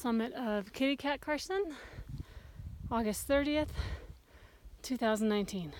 summit of Kitty Cat Carson, August 30th, 2019.